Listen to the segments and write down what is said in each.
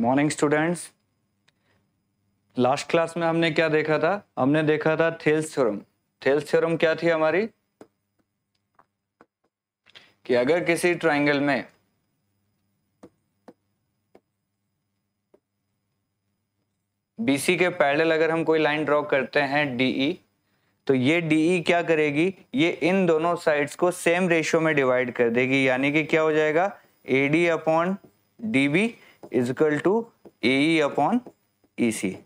Morning students last class में हमने क्या देखा था? हमने देखा था थेल्स थ्योरम थेल्स थ्योरम क्या थी हमारी? कि अगर किसी ट्राइंगल में बीसी के पैरेलल अगर हम कोई लाइन ड्रॉ करते हैं डीई तो ये डीई क्या करेगी? ये इन दोनों साइड्स को सेम रेशियो में डिवाइड कर देगी। यानी कि क्या हो जाएगा? A D upon D B is equal to A upon E C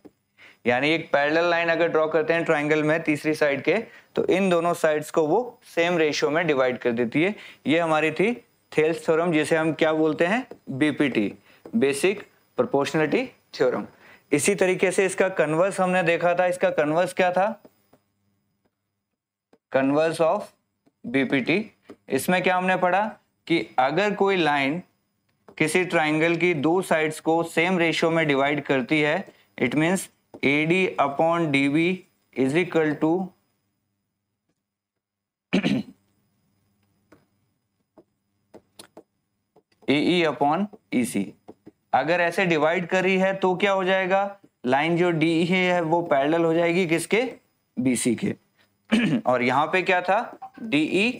यानी एक पैरेलल लाइन अगर ड्रॉ करते हैं ट्राइंगल में तीसरी साइड के तो इन दोनों साइड्स को वो सेम रेशियो में डिवाइड कर देती है। ये हमारी थी थेल्स थ्योरम जिसे हम क्या बोलते हैं? बीपीटी बेसिक प्रोपोर्शनलिटी थ्योरम इसी तरीके से इसका कन्वर्स हमने देखा था। इसका कन्वर्स क्या था? कन्वर्स ऑफ़ बीपीटी इसमें क्या हमने पढ़ा? कि अगर कोई लाइन किसी ट्राइंगल की दो साइड्स को सेम रेशियो में डिवाइड करती है it means A D upon D B is equal to AE upon E C अगर ऐसे डिवाइड करी है तो क्या हो जाएगा? लाइन जो डी है, वो पैरेलल हो जाएगी किसके? बी सी के। और यहाँ पे क्या था? डीई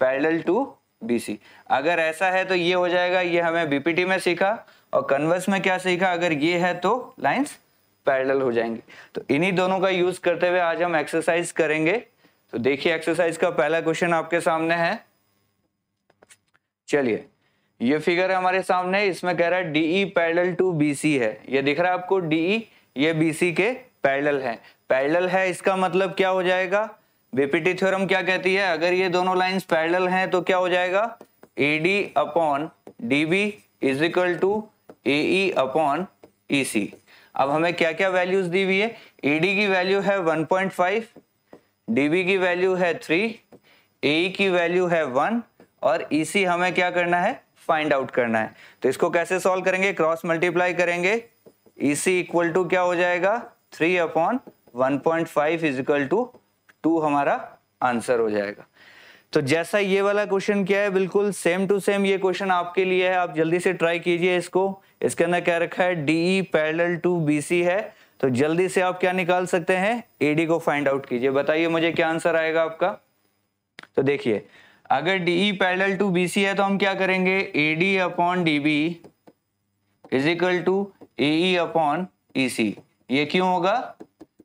पैरेलल टू बीसी अगर ऐसा है तो ये हो जाएगा, ये हमें बीपीटी में सीखा और कन्वर्स में क्या सीखा? अगर ये है तो लाइंस पैरेलल हो जाएँगे। तो इन्हीं दोनों का यूज़ करते हुए आज हम एक्सरसाइज करेंगे। तो देखिए एक्सरसाइज का पहला क्वेश्चन आपके सामने है। चलिए, ये फिगर है हमारे सामने, इसमें कह रहा है डीई पैरेलल टू बीसी है। ये दिख रहा है आपको डीई ये बीसी के पैरेलल है। पैरेलल है, इसका मतलब क्या हो जाएगा? बीपीटी थ्योरम क्या कहती है? अगर ये दोनों लाइंस पैरेलल हैं तो क्या हो जाएगा? A D upon D B is equal to AE upon E C अब हमें क्या क्या वैल्यूज़ दी हुई है? एडी की वैल्यू है 1.5 डीबी की वैल्यू है 3 ए की वैल्यू है 1 और ईसी e हमें क्या करना है? फाइंड आउट करना है। तो इसको कैसे सॉल्व करेंगे? क्रॉस मल्टीप्लाई करेंगे। ईसी इक्वल टू क्या हो जाएगा? 3 upon 1.5 is equal to two हमारा आंसर हो जाएगा। तो जैसा ये वाला क्वेश्चन क्या है, बिल्कुल सेम टू सेम ये क्वेश्चन आपके लिए है। आप जल्दी से ट्राई कीजिए इसको। इसके अंदर क्या रखा है? डीई पैरेलल टू बीसी है। तो जल्दी से आप क्या निकाल सकते हैं? एडी को फाइंड आउट कीजिए। बताइए मुझे क्या आंसर आएगा आपका। तो देखिए, अगर डीई पैरेलल टू बीसी है तो हम क्या करेंगे? AD upon DB is equal to A upon EC ये क्यों होगा?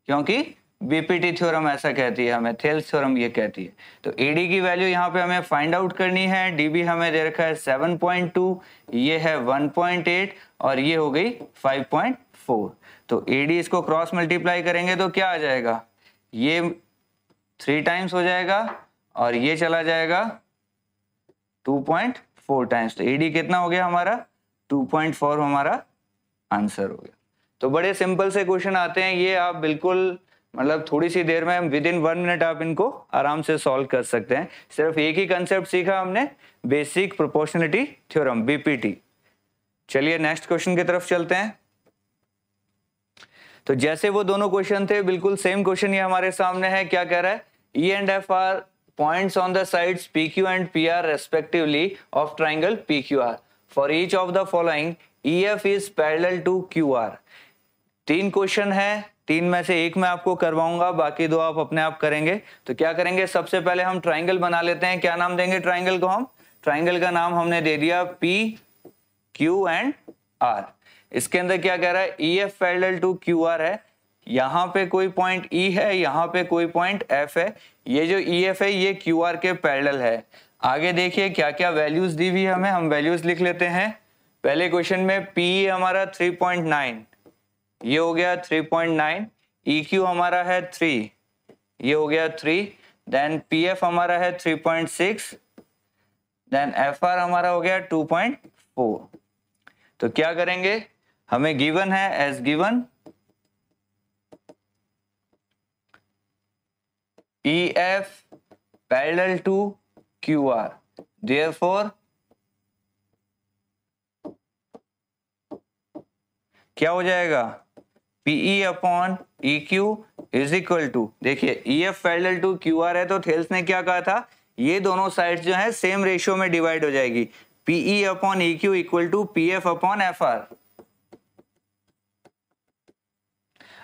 क्योंकि बीपीटी थ्योरम ऐसा कहती है, हमें थेल्स थ्योरम ये कहती है। तो एडी की वैल्यू यहाँ पे हमें फाइंड आउट करनी है डीबी हमें दे रखा है 7.2 ये है 1.8 और ये हो गई 5.4 तो एडी इसको क्रॉस मल्टीप्लाई करेंगे तो क्या आ जाएगा? ये थ्री टाइम्स हो जाएगा और ये चला जाएगा 2.4 टाइम्स तो एडी कितना हो गया हमारा? 2.4 हमारा आंसर हो गया। तो बड़े सिंपल से क्वेश्चन आते हैं, ये आप बिल्कुल मतलब थोड़ी सी देर में विद इन वन मिनट आप इनको आराम से सॉल्व कर सकते हैं। सिर्फ़ एक ही कंसेप्ट सीखा हमने बेसिक प्रोपोर्शनलिटी थ्योरम बीपीटी चलिए नेक्स्ट क्वेश्चन की तरफ़ चलते हैं। तो जैसे वो दोनों क्वेश्चन थे, बिल्कुल सेम क्वेश्चन ये हमारे सामने है। क्या कह रहा है? E and F are points on the sides P Q and P R respectively of triangle P Q R for each of the following E F is parallel to Q R तीन question है। तीन में से एक मैं आपको करवाऊँगा, बाकी दो आप अपने आप करेंगे। तो क्या करेंगे? सबसे पहले हम ट्राइंगल बना लेते हैं। क्या नाम देंगे ट्राइंगल को हम? ट्राइंगल का नाम हमने दे दिया पी क्यू एंड आर इसके अंदर क्या कह रहा है? E F parallel to Q R है। यहाँ पे कोई पॉइंट e है, यहाँ पे कोई पॉइंट एफ़ है। ये जो ई e एफ़ है, ये क्यू आर के पैरेलल है। आगे देखिए क्या क्या वैल्यूज़ दी हुई हमें। हम वैल्यूज़ लिख लेते हैं। पहले क्वेश्चन में पी हमारा 3.9 ये हो गया 3.9 पॉइंट EQ हमारा है थ्री ये हो गया थ्री देन PF हमारा है 3.6 देन FR हमारा हो गया 2.4 तो क्या करेंगे? हमें गिवन है as given E F parallel to Q R QR for क्या हो जाएगा? PE upon E Q is equal to देखिए E F parallel to Q R है तो थेल्स ने क्या कहा था? ये दोनों साइड जो है सेम रेशियो में डिवाइड हो जाएगी। PE upon E Q equal to P F upon F R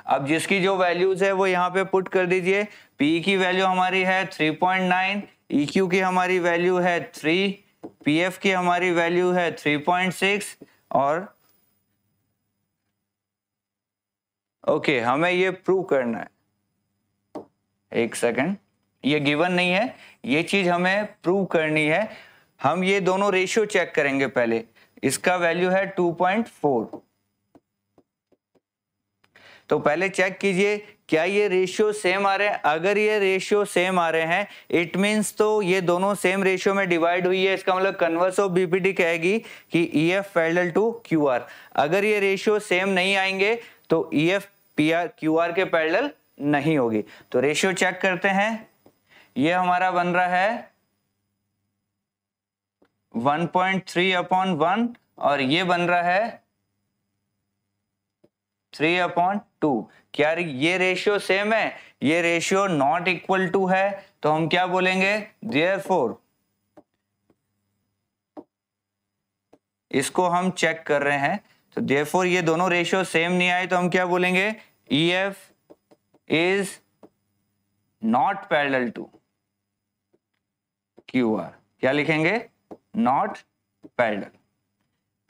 अब जिसकी जो वैल्यूज़ है, वो यहाँ पे पुट कर दीजिए। पी की वैल्यू हमारी है 3.9 क्यू e की हमारी वैल्यू है 3 पीएफ की हमारी वैल्यू है 3.6 और ओके okay, हमें ये प्रूव करना है। एक सेकंड ये गिवन नहीं है। ये चीज़ हमें प्रूव करनी है। हम ये दोनों रेशियो चेक करेंगे पहले। इसका वैल्यू है 2.4 तो पहले चेक कीजिए क्या ये रेशियो सेम आ रहे हैं? अगर ये रेशियो सेम आ रहे हैं इट मींस तो ये दोनों सेम रेशियो में डिवाइड हुई है। इसका मतलब कन्वर्स ऑफ़ बीपीटी कहेगी कि E F to Q R अगर ये रेशियो सेम नहीं आएँगे तो E F P R Q R के पैरेलल नहीं होगी। तो रेशियो चेक करते हैं। ये हमारा बन रहा है 1.3 अपॉन वन और ये बन रहा है थ्री अपॉन टू क्या ये रेशियो सेम है? ये रेशियो नॉट इक्वल टू है। तो हम क्या बोलेंगे? देयर फोर इसको हम चेक कर रहे हैं। तो देयर फोर ये दोनों रेशियो सेम नहीं आए तो हम क्या बोलेंगे? E F is not parallel to Q लिखेंगे? नॉट पैरेलल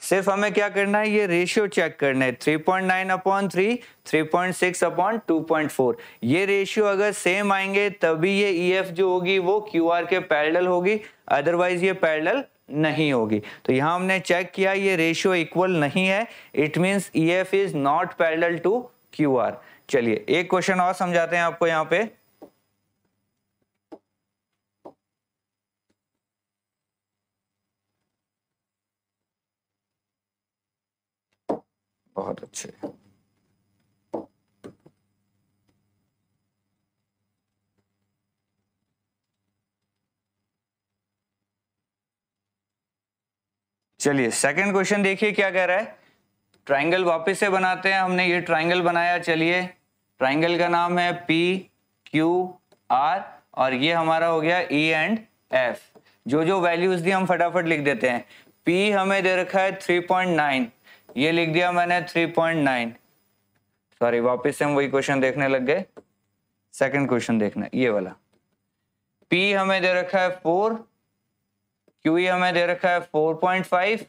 सिर्फ़ हमें क्या करना है? ये रेशियो चेक करना है। 3.9 point nine upon three three point six upon two point four ये रेशियो अगर सेम आएँगे, तभी ये ई e जो होगी, वो क्यू आर के पैरेलल होगी। अदरवाइज़ ये पैरेलल नहीं होगी। तो यहाँ हमने चेक किया, ये रेशियो इक्वल नहीं है। It means E F is not parallel to Q R चलिए, एक क्वेश्चन और समझाते हैं आपको यहाँ पे। बहुत अच्छे। चलिए सेकंड क्वेश्चन देखिए क्या कह रहा है। ट्राइंगल वापस से बनाते हैं। हमने ये ट्राइंगल बनाया, चलिए। ट्राइंगल का नाम है पी क्यू आर और ये हमारा हो गया ई एंड एफ़ जो जो वैल्यूज़ दी हम फटाफट लिख देते हैं। पी हमें दे रखा है 3.9 ये लिख दिया मैंने 3.9 सॉरी वापस से हम वही क्वेश्चन देखने लग गए। सेकंड क्वेश्चन देखना, ये वाला। P हमें दे रखा है फोर QE हमें दे रखा है 4.5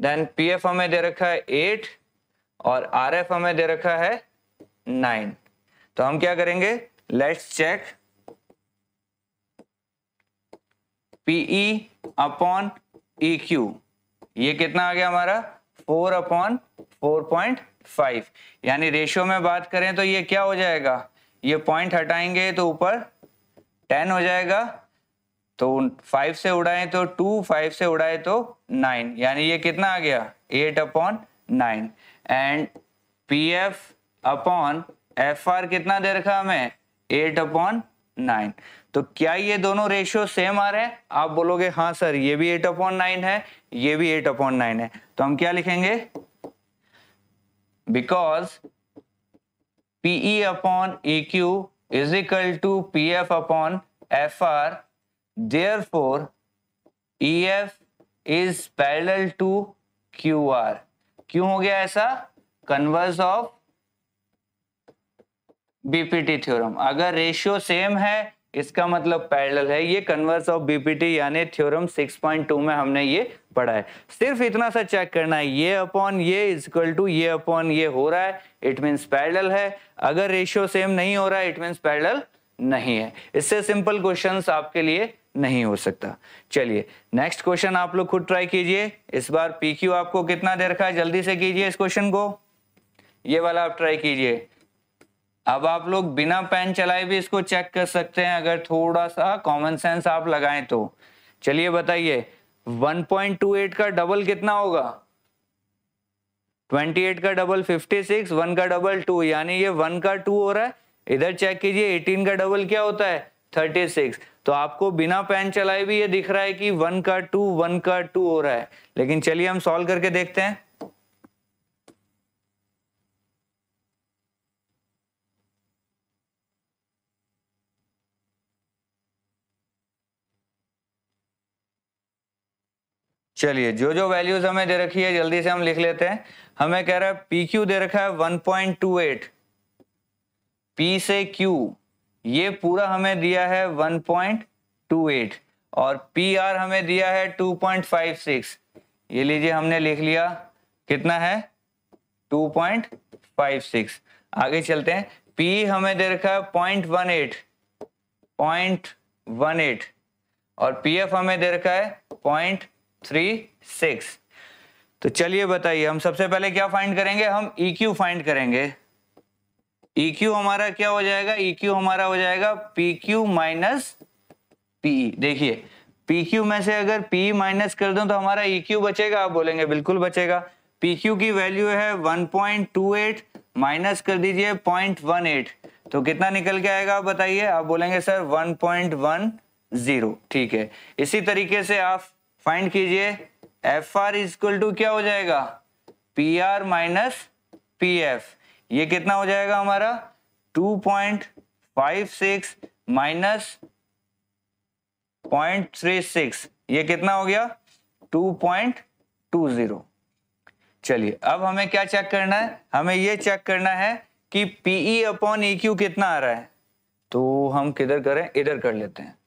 देन PF हमें दे रखा है एट और RF हमें दे रखा है नाइन तो हम क्या करेंगे? Let's check PE upon E Q ये कितना आ गया हमारा? Four upon four point five यानी रेशियो में बात करें तो ये क्या हो जाएगा? ये पॉइंट हटाएँगे तो ऊपर टेन हो जाएगा। तो फाइव से उड़ाए तो टू फाइव से उड़ाए तो नाइन यानी ये कितना आ गया? Eight upon nine and P F upon F R कितना दे रखा हमें? एट अपॉन नाइन तो क्या ये दोनों रेशियो सेम आ रहे हैं? आप बोलोगे हाँ सर, ये भी एट अपॉन नाइन है, ये भी एट अपॉन नाइन है. तो हम क्या लिखेंगे? Because PE upon E Q is equal to P F upon F R for E F is parallel to Q हो गया ऐसा? कन्वर्स ऑफ़ बीपीटी थ्योरम अगर रेशियो सेम है, इसका मतलब पैरेलल है। ये कन्वर्स ऑफ़ बीपीटी यानी थ्योरम 6.2 में हमने ये पढ़ा है। सिर्फ़ इतना सा चेक करना है। ये अपॉन ये इक्वल टू ये अपॉन ये हो रहा है। इट मींस पैरेलल है। अगर रेशियो सेम नहीं हो रहा है इट मींस पैरेलल नहीं है। इससे सिंपल क्वेश्चंस आपके लिए नहीं हो सकता। चलिए नेक्स्ट क्वेश्चन आप लोग खुद ट्राई कीजिए। इस बार पी क्यू आपको कितना दे रखा है? जल्दी से कीजिए इस क्वेश्चन को। ये वाला आप ट्राई कीजिए। अब आप लोग बिना पेन चलाए भी इसको चेक कर सकते हैं, अगर थोड़ा सा कॉमन सेंस आप लगाएँ तो। चलिए बताइए 1.28 का डबल कितना होगा? 28 का डबल 56 वन का डबल टू यानी ये वन का टू हो रहा है। इधर चेक कीजिए 18 का डबल क्या होता है? 36 तो आपको बिना पेन चलाए भी ये दिख रहा है कि वन का टू, वन का टू हो रहा है। लेकिन चलिए हम सॉल्व करके देखते हैं। चलिए जो जो वैल्यूज़ हमें दे रखी है, जल्दी से हम लिख लेते हैं। हमें कह रहा है पी क्यू दे रखा है 1.28 पी से Q ये पूरा हमें दिया है 1.28 और पी आर हमें दिया है 2.56 ये लीजिए हमने लिख लिया, कितना है? 2.56 आगे चलते हैं। पी हमें दे रखा है point one eight. Point one eight. और पी एफ़ हमें दे रखा है पॉइंट थ्री सिक्स। तो चलिए बताइए, हम सबसे पहले क्या फाइंड करेंगे? हम ई क्यू फाइंड करेंगे। ई क्यू हमारा क्या हो जाएगा? क्यू हमारा हो जाएगा पी क्यू माइनस पी देखिए पी क्यू में से अगर पी माइनस कर दो तो हमारा क्यू बचेगा? आप बोलेंगे बिल्कुल बचेगा। पी क्यू की वैल्यू है 1.28 माइनस कर दीजिए 0.18 तो कितना निकल के आएगा आप बताइए? आप बोलेंगे, सर 1.10 ठीक है। इसी तरीके से आप फाइंड कीजिए। एफ़ आर इजक्वल टू क्या हो जाएगा? P R minus P F ये कितना हो जाएगा हमारा? 2.56 माइनस पॉइंट थ्री सिक्स ये कितना हो गया? टू पॉइंट टू ज़ीरो चलिए, अब हमें क्या चेक करना है? हमें ये चेक करना है कि पीई अपॉन ई क्यू कितना आ रहा है। तो हम किधर करें? इधर कर लेते हैं।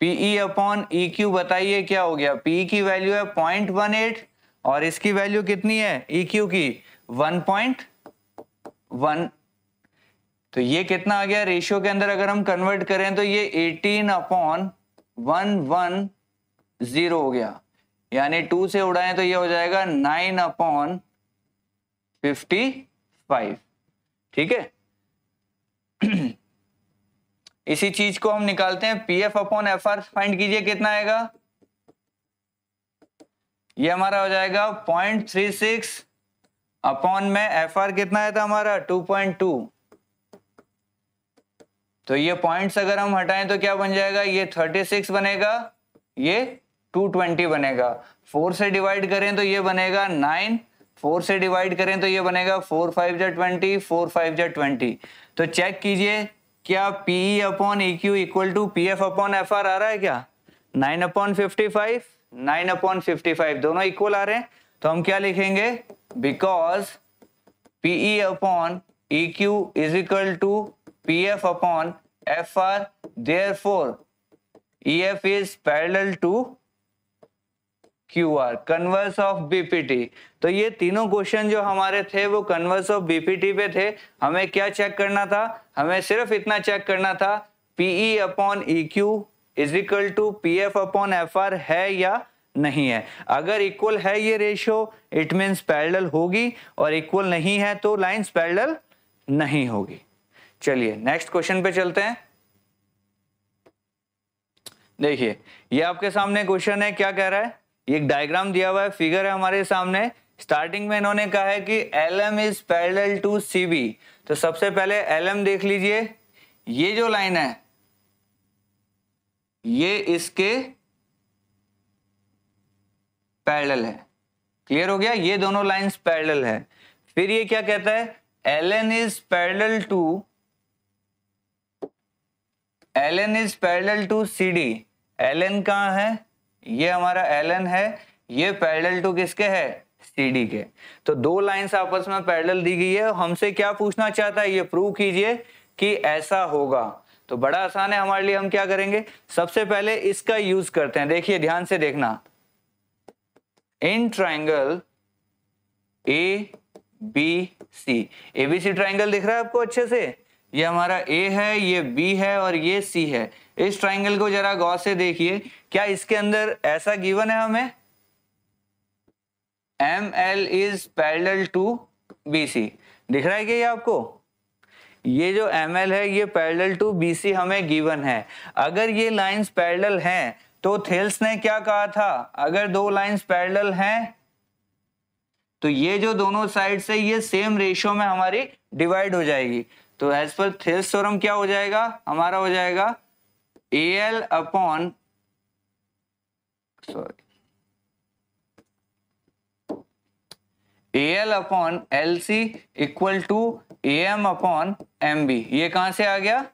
पीई अपॉन ई क्यू बताइए क्या हो गया? पी की वैल्यू है पॉइंट वन एट और इसकी वैल्यू कितनी है? ई e क्यू की। One point one. तो ये कितना आ गया? रेशियो के अंदर अगर हम कन्वर्ट करें तो ये 18 अपॉन वन वन ज़ीरो हो गया। यानी टू से उड़ाएँ तो ये हो जाएगा नाइन अपॉन फिफ्टी फाइव ठीक है? इसी चीज़ को हम निकालते हैं। P F upon F R find कीजिए कितना आएगा। ये हमारा हो जाएगा पॉइंट थ्री सिक्स अपॉन में एफ़ आर कितना आया था हमारा? Two point two. तो ये पॉइंट्स अगर हम हटाएँ तो क्या बन जाएगा? ये 36 बनेगा, ये 220 बनेगा। फोर से डिवाइड करें तो ये बनेगा 9 फोर से डिवाइड करें तो ये बनेगा फोर फाइव जा ट्वेंटी, फोर फाइव जा ट्वेंटी। तो चेक कीजिए, क्या P upon E Q equal to P F upon F R आ रहा है क्या? Nine upon fifty five, nine upon fifty five, दोनों इक्वल आ रहे हैं। तो हम क्या लिखेंगे? PE upon E Q is equal to PF upon FR. Therefore, EF is parallel to QR. Converse of BPT तो ये तीनों क्वेश्चन जो हमारे थे वो कन्वर्स ऑफ़ बीपीटी पे थे हमें क्या चेक करना था हमें सिर्फ़ इतना चेक करना था PE upon E Q is equal to P F upon F R है या नहीं है। अगर इक्वल है ये रेशियो इट मीन्स पैरेलल होगी और इक्वल नहीं है तो लाइंस पैरेलल नहीं होगी। चलिए नेक्स्ट क्वेश्चन पे चलते हैं। देखिए, ये आपके सामने क्वेश्चन है, क्या कह रहा है? ये एक डायग्राम दिया हुआ है फिगर है हमारे सामने। स्टार्टिंग में इन्होंने कहा है कि L M is parallel to C B तो सबसे पहले एल एम देख लीजिए। ये जो लाइन है, ये इसके पैरेलल है। क्लियर हो गया? ये दोनों लाइंस पैरेलल है। फिर ये क्या कहता है? L N is parallel to L N is parallel to C D L N कहाँ है? ये हमारा एल एन है। ये पैरेलल टू किसके है? सी के। तो दो लाइंस आपस में पैरेलल दी गई है। हमसे क्या पूछना चाहता है? ये प्रूव कीजिए कि ऐसा होगा। तो बड़ा आसान है, हमारे लिए हम क्या करेंगे? सबसे पहले इसका यूज़ करते हैं। देखिए, ध्यान से देखना। In triangle A B C ABC triangle दिख रहा है आपको अच्छे से? ये हमारा ए है, ये बी है और ये सी है। इस ट्राइंगल को जरा गौर से देखिए। क्या इसके अंदर ऐसा गिवन है हमें? M L is parallel to B C दिख रहा है क्या ये आपको? ये जो एम एल है, ये पैरेलल टू बी सी हमें गिवन है। अगर ये लाइंस पैरेलल हैं तो थेल्स ने क्या कहा था? अगर दो लाइंस पैरेलल हैं तो ये जो दोनों साइड से ये सेम रेशियो में हमारी डिवाइड हो जाएगी। तो एज पर थेल्स थ्योरम क्या हो जाएगा? हमारा हो जाएगा A L upon sorry A L upon L C equal to A M upon M B ये कहाँ से आ गया?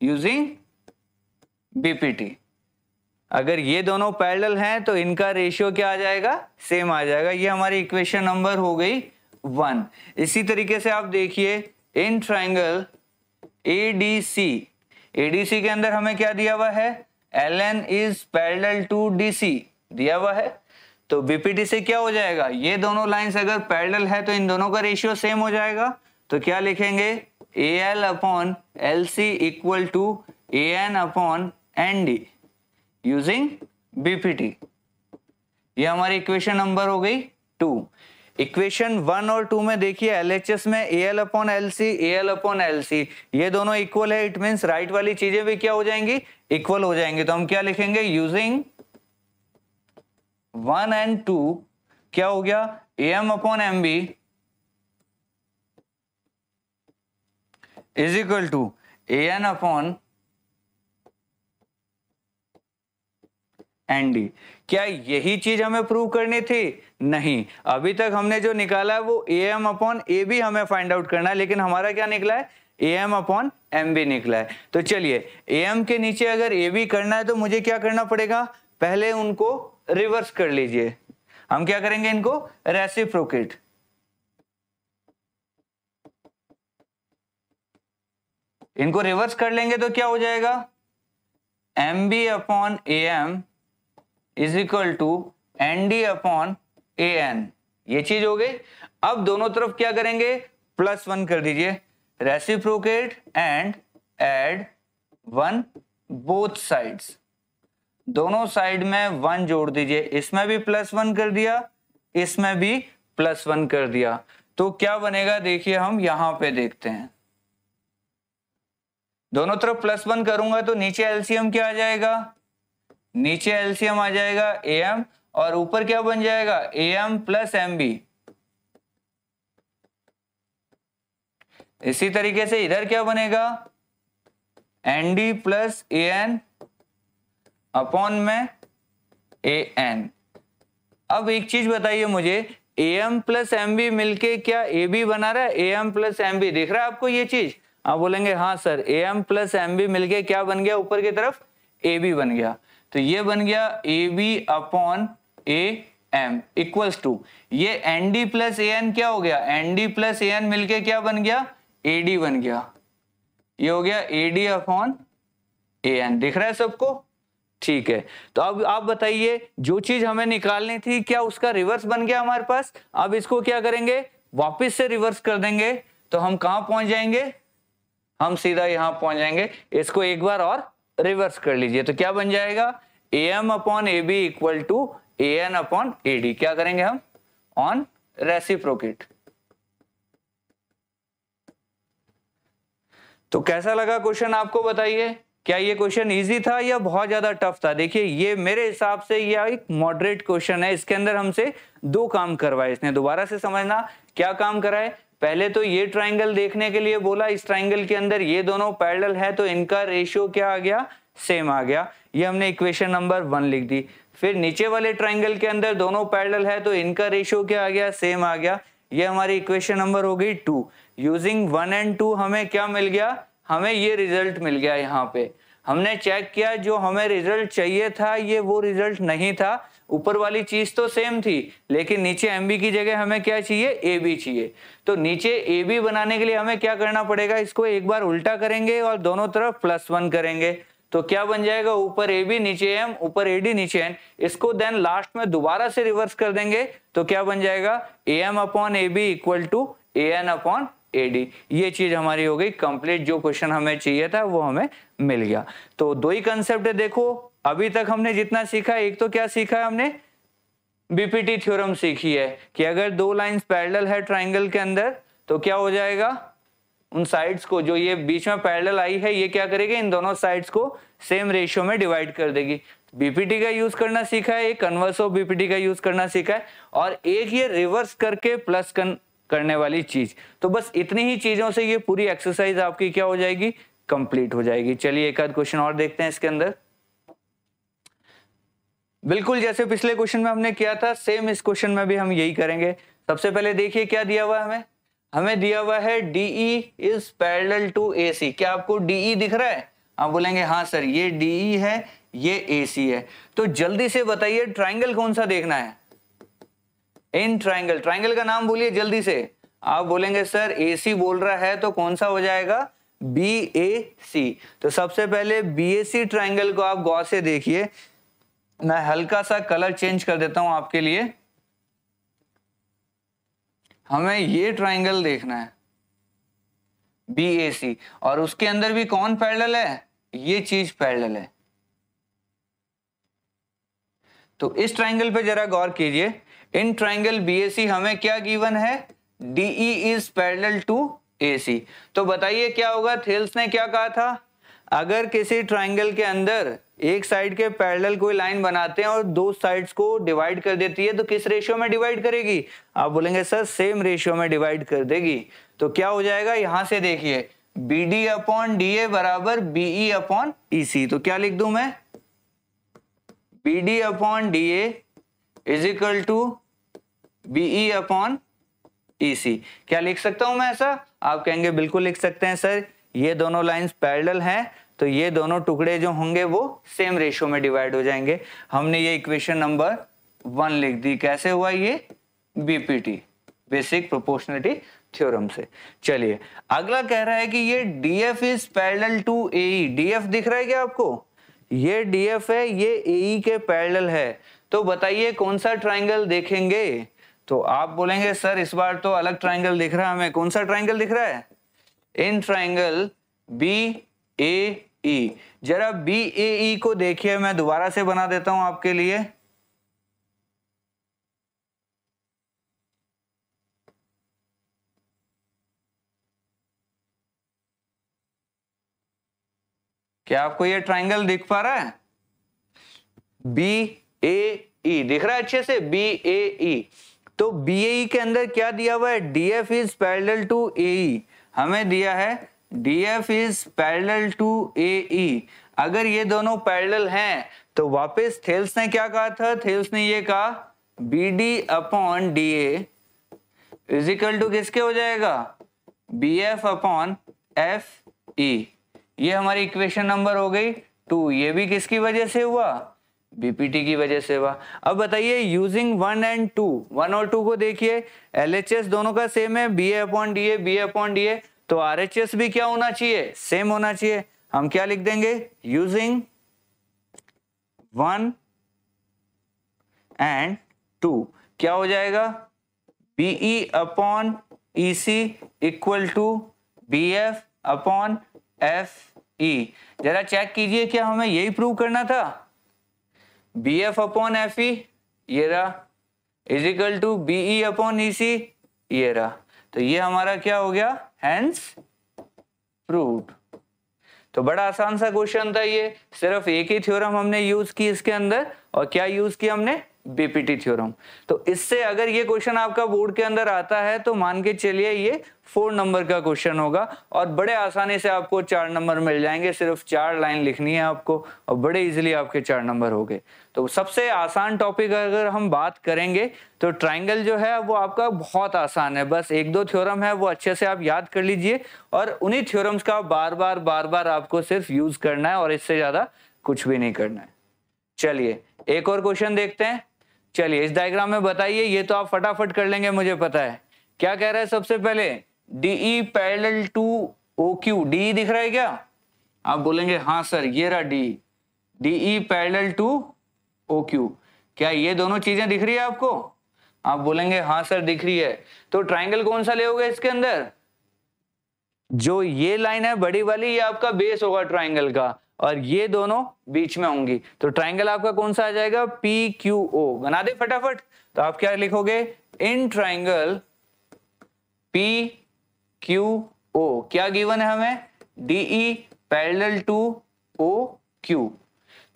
यूजिंग बीपीटी अगर ये दोनों पैरेलल हैं तो इनका रेशियो क्या आ जाएगा? सेम आ जाएगा। ये हमारी इक्वेशन नंबर हो गई वन इसी तरीके से आप देखिए इन ट्राइंगल एडीसी एडीसी के अंदर हमें क्या दिया हुआ है? L N is parallel to DC दिया हुआ है। तो बीपीटी से क्या हो जाएगा? ये दोनों लाइंस अगर पैरेलल है तो इन दोनों का रेशियो सेम हो जाएगा। तो क्या लिखेंगे? A L upon L C equal to A N upon N D using BPT ये हमारी इक्वेशन नंबर हो गई टू इक्वेशन वन और टू में देखिए एलएचएस में A L upon L C A L upon L C ये दोनों इक्वल है इट मीन्स राइट वाली चीज़ें भी क्या हो जाएँगी? इक्वल हो जाएँगी। तो हम क्या लिखेंगे? यूजिंग वन एंड टू क्या हो गया? A M upon M B is equal to A N upon N D क्या यही चीज़ हमें प्रूव करनी थी? नहीं। अभी तक हमने जो निकाला है, वो A M upon A B हमें फाइंड आउट करना है, लेकिन हमारा क्या निकला है? A M upon M B निकला है। तो चलिए ए एम के नीचे अगर ए बी करना है तो मुझे क्या करना पड़ेगा? पहले उनको रिवर्स कर लीजिए। हम क्या करेंगे इनको? रेसिप्रोकेट इनको रिवर्स कर लेंगे तो क्या हो जाएगा? M B upon A M is equal to N D upon A N ये चीज़ हो गई। अब दोनों तरफ़ क्या करेंगे? प्लस वन कर दीजिए। Reciprocate and add one both sides दोनों साइड में वन जोड़ दीजिए। इसमें भी प्लस वन कर दिया। इसमें भी प्लस वन कर दिया। तो क्या बनेगा? देखिए हम यहाँ पे देखते हैं। दोनों तरफ़ प्लस वन करूँगा तो नीचे एलसीएम क्या आ जाएगा? नीचे एलसीएम आ जाएगा ए एम और ऊपर क्या बन जाएगा? A M plus M B इसी तरीके से इधर क्या बनेगा? N D plus A N upon में ए एन अब एक चीज़ बताइए मुझे A M plus M B मिलके क्या ए बी बना रहा है? A M plus M B दिख रहा है आपको ये चीज़? आप बोलेंगे हाँ sir A M plus M B मिलके क्या बन गया? ऊपर की तरफ़ ए बी बन गया। तो ये बन गया A B upon A M equals to ये N D plus A N क्या हो गया? N D plus A N मिलके क्या बन गया? ए डी बन गया. ये हो गया A D upon A N दिख रहा है सबको? ठीक है. तो अब आप बताइए, जो चीज़ हमें निकालनी थी, क्या उसका रिवर्स बन गया हमारे पास? अब इसको क्या करेंगे? वापस से रिवर्स कर देंगे. तो हम कहा पहुँच जाएँगे? हम सीधा यहाँ पहुँच जाएँगे. इसको एक बार और रिवर्स कर लीजिए तो क्या बन जाएगा? A M upon A B equal to A N upon A D क्या करेंगे हम? ऑन रेसिप्रोकेट तो कैसा लगा क्वेश्चन आपको बताइए? क्या ये क्वेश्चन इजी था या बहुत ज़्यादा टफ था? देखिए, ये मेरे हिसाब से ये एक मॉडरेट क्वेश्चन है। इसके अंदर हमसे दो काम करवाए इसने। दोबारा से समझना, क्या काम कराए पहले तो ये ट्राइंगल देखने के लिए बोला, इस ट्राइंगल के अंदर ये दोनों पैरेलल है तो इनका रेशियो क्या आ गया? सेम आ गया। ये हमने इक्वेशन नंबर वन लिख दी। फिर नीचे वाले ट्राइंगल के अंदर दोनों पैरेलल है तो इनका रेशियो क्या आ गया? सेम आ गया। ये हमारी इक्वेशन नंबर हो गई two using one and two हमें क्या मिल गया? हमें ये रिज़ल्ट मिल गया यहाँ पे। हमने चेक किया, जो हमें रिज़ल्ट चाहिए था, ये वो रिज़ल्ट नहीं था। ऊपर वाली चीज़ तो सेम थी, लेकिन नीचे एम बी की जगह हमें क्या चाहिए? ए बी चाहिए। तो नीचे ए बी बनाने के लिए हमें क्या करना पड़ेगा? इसको एक बार उल्टा करेंगे और दोनों तरफ़ प्लस वन करेंगे। तो क्या बन जाएगा? ऊपर ए बी नीचे एम ऊपर ए डी नीचे एन इसको देन लास्ट में दोबारा से रिवर्स कर देंगे। तो क्या बन जाएगा? A M upon A B equal to A N upon AD ये चीज़ हमारी हो गई कंप्लीट जो क्वेश्चन हमें चाहिए था, वो हमें मिल गया। तो दो ही कंसेप्ट है, देखो। अभी तक हमने जितना सीखा, एक तो क्या सीखा है हमने? बीपीटी थ्योरम सीखी है कि अगर दो लाइंस पैरेलल है ट्राइंगल के अंदर तो क्या हो जाएगा? उन साइड्स को, जो ये बीच में पैरेलल आई है, ये क्या करेगी? इन दोनों साइड्स को सेम रेशियो में डिवाइड कर देगी। बीपीटी का यूज़ करना सीखा है एक कन्वर्स ऑफ़ बीपीटी का यूज़ करना सीखा है, और एक ये रिवर्स करके प्लस करने वाली चीज़। तो बस इतनी ही चीज़ों से ये पूरी एक्सरसाइज आपकी क्या हो जाएगी? कंप्लीट हो जाएगी। चलिए एक आध क्वेश्चन और देखते हैं इसके अंदर। बिल्कुल, जैसे पिछले क्वेश्चन में हमने किया था सेम इस क्वेश्चन में भी हम यही करेंगे। सबसे पहले देखिए, क्या दिया हुआ है हमें? हमें दिया हुआ है DE is parallel to A C क्या आपको डीई e दिख रहा है? आप बोलेंगे हाँ सर, ये डीई e है, ये ए सी है। तो जल्दी से बताइए ट्राइंगल कौन सा देखना है? इन ट्राइंगल ट्राइंगल का नाम बोलिए जल्दी से। आप बोलेंगे, सर ए सी बोल रहा है तो कौन सा हो जाएगा? बी ए सी तो सबसे पहले बी ए सी ट्राइंगल को आप गौ से देखिए। मैं हल्का सा कलर चेंज कर देता हूँ आपके लिए। हमें ये ट्राइंगल देखना है। बी ए सी और उसके अंदर भी कौन पैरेलल है? ये चीज़ पैरेलल है। तो इस ट्राइंगल पे जरा गौर कीजिए। इन ट्राइंगल बी ए सी हमें क्या गिवन है? DE is parallel to A C तो बताइए क्या होगा? थेल्स ने क्या कहा था? अगर किसी ट्राइंगल के अंदर एक साइड के पैरेलल कोई लाइन बनाते हैं और दो साइड्स को डिवाइड कर देती है तो किस रेशियो में डिवाइड करेगी? आप बोलेंगे, सर सेम रेशियो में डिवाइड कर देगी। तो क्या हो जाएगा? यहाँ से देखिए B D upon D A बराबर बीई अपॉन ई सी तो क्या लिख दू मैं? B D upon D A is equal to BE upon E C क्या लिख सकता हूँ मैं ऐसा? आप कहेंगे, बिल्कुल लिख सकते हैं, सर। ये दोनों लाइंस पैरेलल हैं। तो ये दोनों टुकड़े जो होंगे वो सेम रेशियो में डिवाइड हो जाएँगे। हमने ये इक्वेशन नंबर वन लिख दी। कैसे हुआ ये? बीपीटी बेसिक प्रोपोर्शनलिटी थ्योरम से। चलिए, अगला कह रहा है कि ये DF is parallel to AE DF दिख रहा है क्या आपको? ये डीएफ है, ये ए e के पैरेलल है। तो बताइए कौन सा ट्राइंगल देखेंगे? तो आप बोलेंगे, सर, इस बार तो अलग ट्राइंगल दिख रहा है हमें। कौन सा ट्राइंगल दिख रहा है? इन ट्राइंगल बी ए ई जरा बी ए ई को देखिए, मैं दोबारा से बना देता हूँ आपके लिए। क्या आपको ये ट्राइंगल दिख पा रहा है? बी ए ई दिख रहा है अच्छे से? बी ए ई तो बी ए ई के अंदर क्या दिया हुआ है? D F is parallel to A E हमें दिया है D F is parallel to A अगर ये दोनों पैरेलल हैं तो वापस थेल्स ने क्या कहा था? थेल्स ने ये कहा B D upon D A is equal to किसके हो जाएगा? B F upon F E ये हमारी इक्वेशन नंबर हो गई। टू, ये भी किसकी वजह से हुआ? बीपीटी की वजह से हुआ। अब बताइए using one and two one और टू को देखिए। एलएचएस दोनों का सेम है। B A upon D A B upon D A तो आर एच एस भी क्या होना चाहिए? सेम होना चाहिए। हम क्या लिख देंगे? यूजिंग वन एंड टू क्या हो जाएगा? BE upon E C equal to B F upon F E जरा चेक कीजिए, क्या हमें यही प्रूव करना था? B F upon F E ये रहा। Is equal to BE upon E C ये रहा। तो ये हमारा क्या हो गया? हैंस प्रूव्ड तो बड़ा आसान सा क्वेश्चन था ये। सिर्फ़ एक ही थ्योरम हमने यूज़ की इसके अंदर और क्या यूज़ किया हमने? बीपीटी थ्योरम तो इससे अगर ये क्वेश्चन आपका बोर्ड के अंदर आता है तो मान के चलिए ये फोर नंबर का क्वेश्चन होगा और बड़े आसानी से आपको चार नंबर मिल जाएँगे। सिर्फ़ चार लाइन लिखनी है आपको और बड़े इजीली आपके चार नंबर हो गए। तो सबसे आसान टॉपिक अगर हम बात करेंगे तो ट्राइंगल जो है, वो आपका बहुत आसान है। बस एक दो थ्योरम है, वो अच्छे से आप याद कर लीजिए और उन्हीं थ्योरम्स का बार बार बार बार आपको सिर्फ़ यूज़ करना है और इससे ज़्यादा कुछ भी नहीं करना है। चलिए, एक और क्वेश्चन देखते हैं। चलिए, इस डायग्राम में बताइए, ये तो आप फटाफट कर लेंगे, मुझे पता है। क्या कह रहा है सबसे पहले? DE parallel to O Q D दिख रहा है क्या? आप बोलेंगे हाँ सर, ये रहा D DE parallel to O Q क्या ये दोनों चीज़ें दिख रही है आपको? आप बोलेंगे हाँ सर, दिख रही है। तो ट्राइंगल कौन सा ले इसके अंदर? जो ये लाइन है, बड़ी वाली, ये आपका बेस होगा ट्राइंगल का और ये दोनों बीच में होंगी। तो ट्राइंगल आपका कौन सा आ जाएगा? पी क्यू ओ बना दे फटाफट। तो आप क्या लिखोगे? In triangle P Q O क्या गिवन है हमें? DE parallel to O Q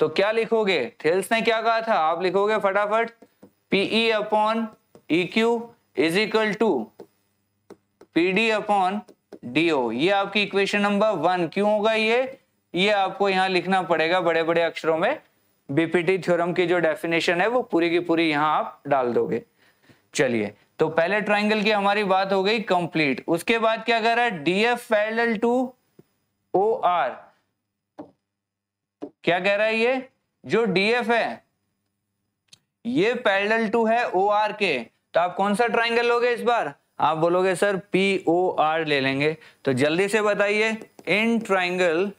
तो क्या लिखोगे? थेल्स ने क्या कहा था? आप लिखोगे फटाफट। PE upon E Q is equal to PD upon DO ये आपकी इक्वेशन नंबर वन क्यों होगा ये? ये आपको यहाँ लिखना पड़ेगा बड़े बड़े अक्षरों में। बीपीटी थ्योरम की जो डेफिनेशन है वो पूरी की पूरी यहाँ आप डाल दोगे। चलिए तो पहले ट्राइंगल की हमारी बात हो गई कंप्लीट उसके बाद क्या कर रहा है? DF parallel to O R क्या कह रहा है ये? जो डीएफ है, ये पैरेलल टू है ओ आर के। तो आप कौन सा ट्राइंगल लोगे इस बार? आप बोलोगे, सर पी ओ आर ले लेंगे। तो जल्दी से बताइए, in triangle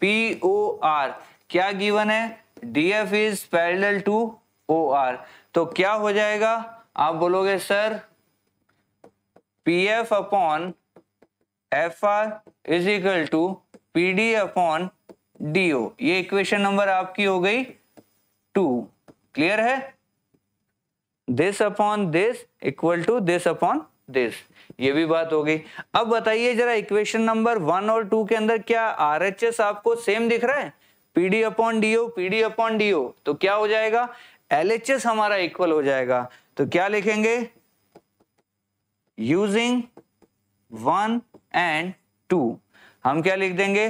P O R क्या गिवन है? D F is parallel to O R तो क्या हो जाएगा? आप बोलोगे, sir P F upon F R is equal to P D upon D O ये इक्वेशन नंबर आपकी हो गई टू क्लियर है? This upon this equal to this upon this ये भी बात हो गई अब बताइए जरा इक्वेशन नंबर वन और टू के अंदर क्या आर एच एस आपको सेम दिख रहा है? PD upon DO PD upon DO तो क्या हो जाएगा? एल एच एस हमारा इक्वल हो जाएगा। तो क्या लिखेंगे? यूजिंग वन एंड टू हम क्या लिख देंगे?